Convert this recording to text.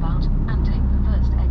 roundabout and take the first exit.